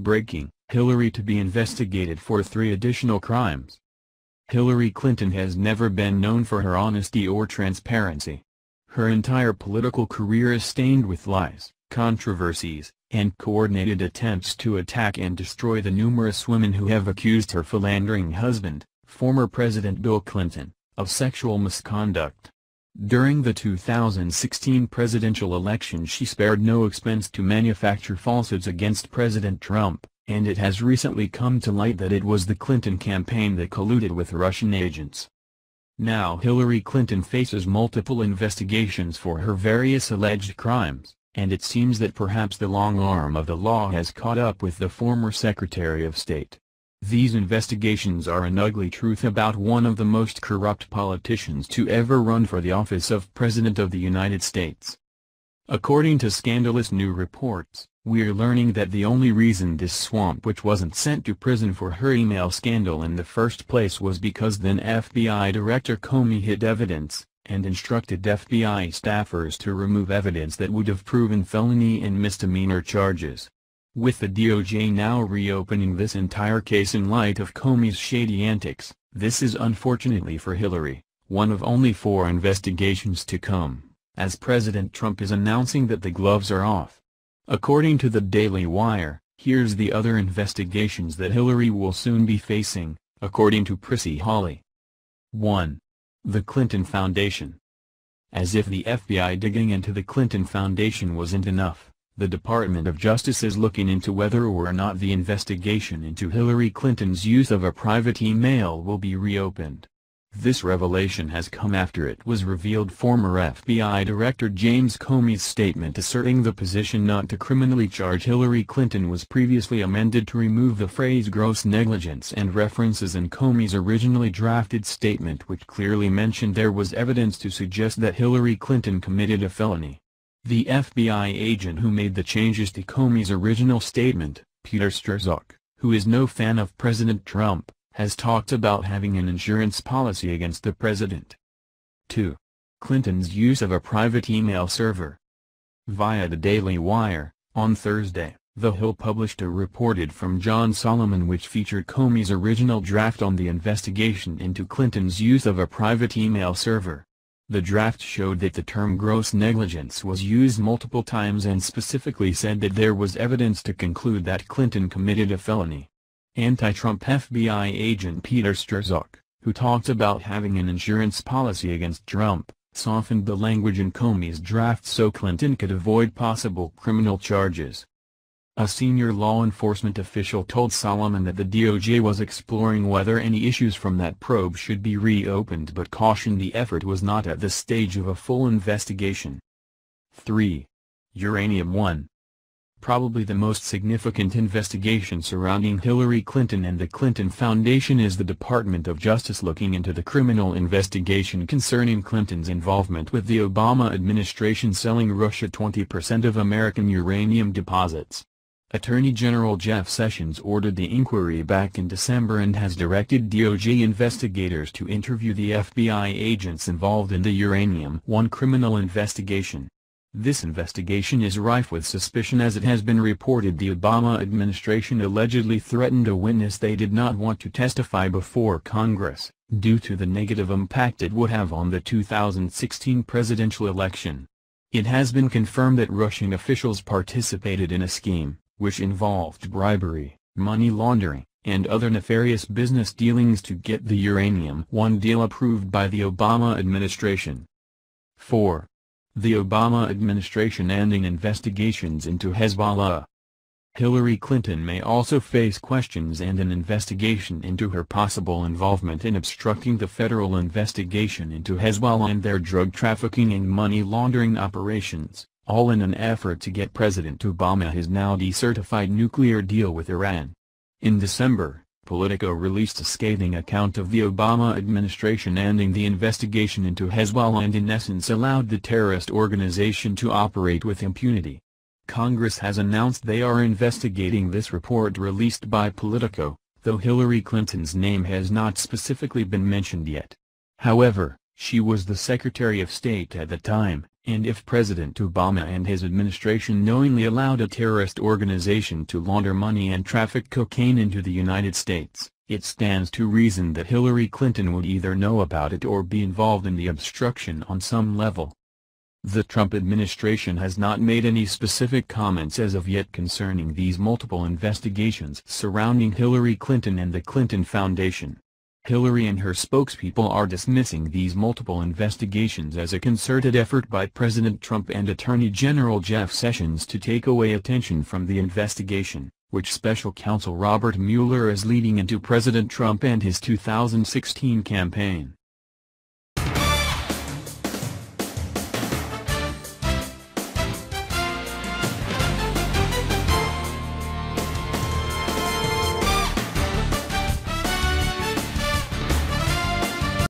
Breaking, Hillary to be investigated for three additional crimes. Hillary Clinton has never been known for her honesty or transparency. Her entire political career is stained with lies, controversies, and coordinated attempts to attack and destroy the numerous women who have accused her philandering husband, former President Bill Clinton, of sexual misconduct. During the 2016 presidential election she spared no expense to manufacture falsehoods against President Trump, and it has recently come to light that it was the Clinton campaign that colluded with Russian agents. Now Hillary Clinton faces multiple investigations for her various alleged crimes, and it seems that perhaps the long arm of the law has caught up with the former Secretary of State. These investigations are an ugly truth about one of the most corrupt politicians to ever run for the office of President of the United States. According to scandalous new reports, we're learning that the only reason this swamp witch wasn't sent to prison for her email scandal in the first place was because then FBI Director Comey hid evidence, and instructed FBI staffers to remove evidence that would have proven felony and misdemeanor charges. With the DOJ now reopening this entire case in light of Comey's shady antics, this is unfortunately for Hillary, one of only four investigations to come, as President Trump is announcing that the gloves are off. According to the Daily Wire, here's the other investigations that Hillary will soon be facing, according to Prissy Hawley. 1. The Clinton Foundation. As if the FBI digging into the Clinton Foundation wasn't enough, the Department of Justice is looking into whether or not the investigation into Hillary Clinton's use of a private email will be reopened. This revelation has come after it was revealed former FBI Director James Comey's statement asserting the position not to criminally charge Hillary Clinton was previously amended to remove the phrase gross negligence and references in Comey's originally drafted statement which clearly mentioned there was evidence to suggest that Hillary Clinton committed a felony. The FBI agent who made the changes to Comey's original statement, Peter Strzok, who is no fan of President Trump, has talked about having an insurance policy against the president. 2. Clinton's use of a private email server. Via the Daily Wire, on Thursday, The Hill published a reported from John Solomon which featured Comey's original draft on the investigation into Clinton's use of a private email server. The draft showed that the term gross negligence was used multiple times and specifically said that there was evidence to conclude that Clinton committed a felony. Anti-Trump FBI agent Peter Strzok, who talked about having an insurance policy against Trump, softened the language in Comey's draft so Clinton could avoid possible criminal charges. A senior law enforcement official told Solomon that the DOJ was exploring whether any issues from that probe should be reopened but cautioned the effort was not at the stage of a full investigation. 3. Uranium 1 Probably the most significant investigation surrounding Hillary Clinton and the Clinton Foundation is the Department of Justice looking into the criminal investigation concerning Clinton's involvement with the Obama administration selling Russia 20% of American uranium deposits. Attorney General Jeff Sessions ordered the inquiry back in December and has directed DOJ investigators to interview the FBI agents involved in the Uranium One criminal investigation. This investigation is rife with suspicion as it has been reported the Obama administration allegedly threatened a witness they did not want to testify before Congress, due to the negative impact it would have on the 2016 presidential election. It has been confirmed that Russian officials participated in a scheme, which involved bribery, money laundering, and other nefarious business dealings to get the Uranium One deal approved by the Obama administration. 4 the Obama administration ending investigations into Hezbollah. Hillary Clinton may also face questions and an investigation into her possible involvement in obstructing the federal investigation into Hezbollah and their drug trafficking and money laundering operations, all in an effort to get President Obama his now decertified nuclear deal with Iran. In December, Politico released a scathing account of the Obama administration ending the investigation into Hezbollah and in essence allowed the terrorist organization to operate with impunity. Congress has announced they are investigating this report released by Politico, though Hillary Clinton's name has not specifically been mentioned yet. However, she was the Secretary of State at the time, and if President Obama and his administration knowingly allowed a terrorist organization to launder money and traffic cocaine into the United States, it stands to reason that Hillary Clinton would either know about it or be involved in the obstruction on some level. The Trump administration has not made any specific comments as of yet concerning these multiple investigations surrounding Hillary Clinton and the Clinton Foundation. Hillary and her spokespeople are dismissing these multiple investigations as a concerted effort by President Trump and Attorney General Jeff Sessions to take away attention from the investigation, which special counsel Robert Mueller is leading into President Trump and his 2016 campaign.